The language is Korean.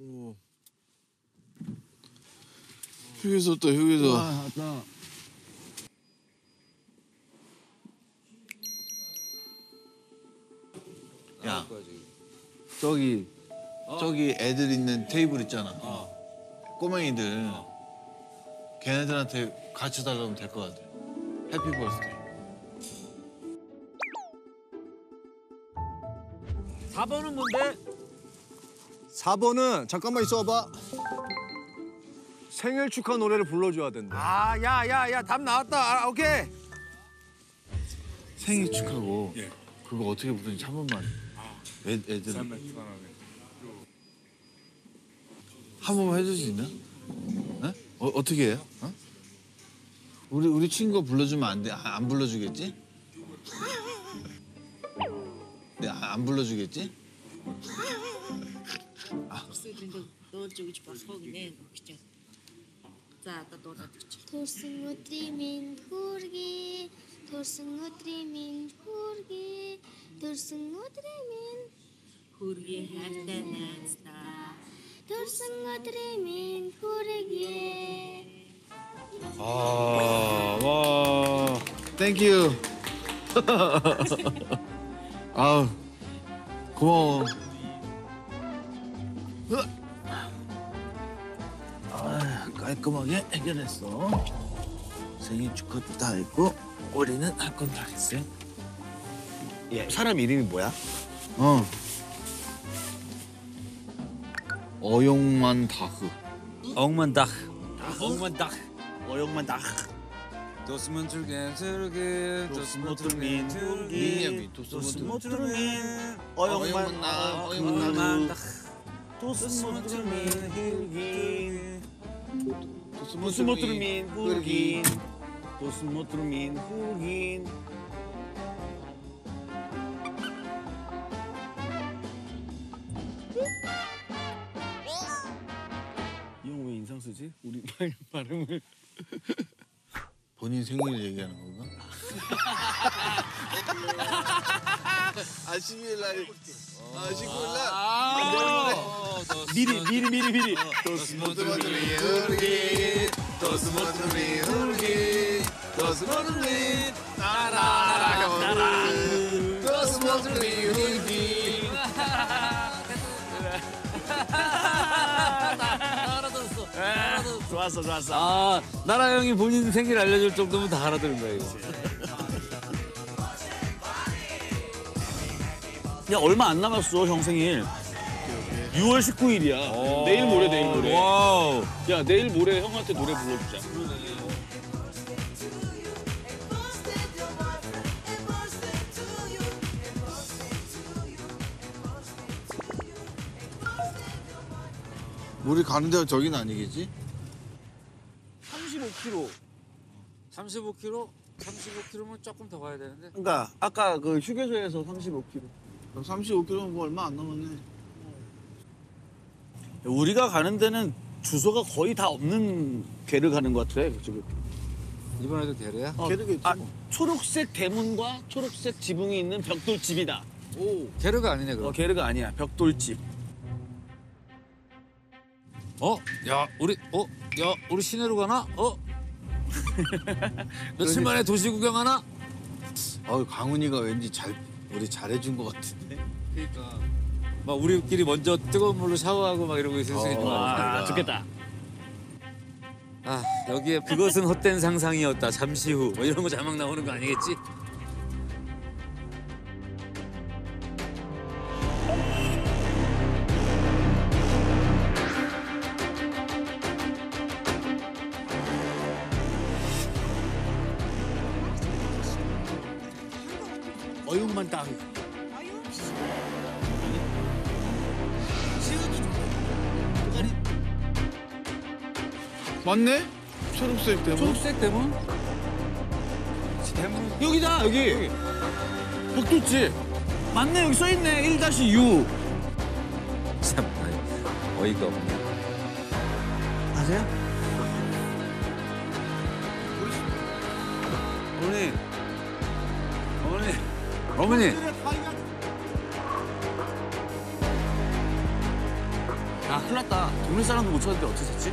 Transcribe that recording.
음. 휴게소 또 휴게소. 와, 왔다. 야, 저기 어? 저기 애들 있는 테이블 있잖아. 어. 꼬맹이들. 어. 걔네들한테 같이 달라면 될 것 같아. 해피 버스데이. 4번은 뭔데? 4번은 잠깐만 있어봐. 생일 축하 노래를 불러줘야 된다. 아, 야, 야, 야, 답 나왔다. 아, 오케이. 생일 축하고 그거 어떻게 부르는지 한 번만. 애, 애들 한 번만 해줄 수 있나? 어? 어 어떻게 해요? 어? 우리 우리 친구 불러주면 안 돼? 아, 안 불러주겠지? 네, 아, 안 불러주겠지? Төрс өдрөндөө дуулж өгч болох уу гинэ гэж. За одоо дуулаад өгч. Төрсөн өдрийн минь хүргэе. Төрсөн өдрийн минь хүргэе. Төрсөн өдрийн минь хүргэе хайртай найзлаа. Төрсөн өдрийн минь хүргэе. Аа, вау. Thank you. oh, cool. 아. 아, 깔끔하게 해결했어. 생일 축하도 다 했고, 우리는 할 건 다 했어요. 예, 사람 이름이 뭐야? 어. 어용만 다흐. 엉만 닥. 엉만 닥. 어영만 다. 도스문 줄게 줄게 도스문 줄게 미니야미 도스모드. 줄게 어용만 나, 어용만 나. 엉만닥. 도스문 줄게 힐긴 도스모트르민 훌긴. 도스모트르민 훌긴. 이형왜 인상 쓰지? 우리 말 발음을. 본인 생일 얘기하는 건가? 아 12일 날. 아 19일 날. 미리 미리 미리 미리. 도스모드리 흐르기. 도스모드리 흐르기. 도스모드리 따라. 도스모드리 흐르기 좋았어 좋았어. 아 나라 형이 본인 생일 알려줄 정도면 다 알아들은 거야 이거. 야 얼마 안 남았어 형 생일. 6월 19일이야. 내일 모레 내일 모레. 와우. 야 내일 모레 형한테 노래 불러주자. 우리 가는 데가 저긴 아니겠지? 35km. 35km? 35km면 조금 더 가야 되는데. 그러니까 아까 그 휴게소에서 35km. 그럼 35km면 뭐 얼마 안 남았네. 우리가 가는 데는 주소가 거의 다 없는 개를 가는 것 같아 지금. 이번에도 대래야? 어, 개르겠지 아, 뭐. 초록색 대문과 초록색 지붕이 있는 벽돌집이다. 오. 게르가 아니네 어, 그럼. 게르가 아니야. 벽돌집. 어? 야 우리 어? 야 우리 시내로 가나? 어? 며칠 만에 도시 구경하나? 아 강훈이가 왠지 잘 우리 잘해준 것 같은데. 그러니까 막 우리끼리 먼저 뜨거운 물로 샤워하고 막 이러고 있을 수 있는 거 아. 좋겠다. 아 여기에 그것은 헛된 상상이었다 잠시 후 뭐 이런 거 자막 나오는 거 아니겠지? 어육만 땅. 맞네? 초록색 대문. 초록색 대문? 대문 여기다 여기. 벽돌집. 맞네 여기 써 있네 1-U. 참 어이가 없네. 아세요? 어머니, 어머니, 어머니. 아 큰일 났다. 동네 사람도 못 찾는데 어떻게 찾지?